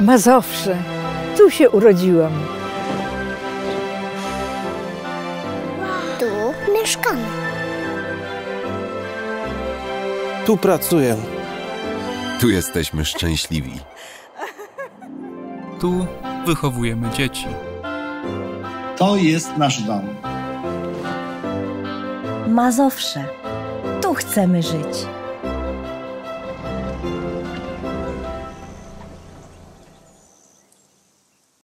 Mazowsze. Tu się urodziłam. Tu mieszkamy. Tu pracuję. Tu jesteśmy szczęśliwi. Tu wychowujemy dzieci. To jest nasz dom. Mazowsze. Tu chcemy żyć.